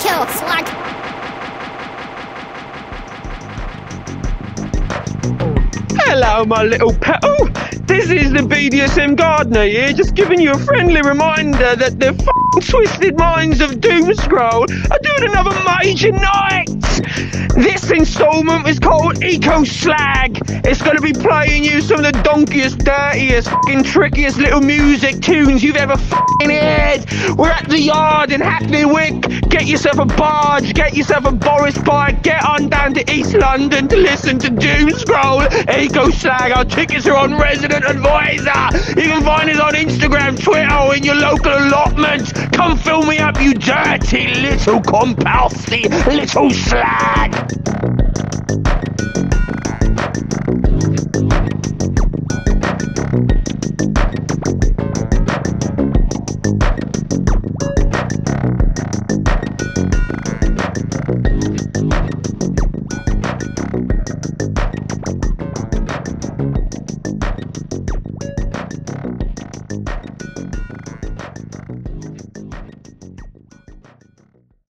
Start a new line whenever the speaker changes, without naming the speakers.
kill, slag.
Hello, my little pet. Oh, this is the BDSM gardener here, just giving you a friendly reminder that the f***ing twisted minds of Doomscroll are doing another major night. This installment is called Eco Slag. It's going to be playing you some of the donkiest, dirtiest, f***ing trickiest little music tunes you've ever f***ing heard. We're at the yard in Hackney Wick. Get yourself a barge, get yourself a Boris bike, get on down to East London to listen to Doomscroll. Eco Slag. Our tickets are on Resident Advisor. You can find us on Instagram, Twitter, in your local allotment. Come fill me up, you dirty little compulsy little slag.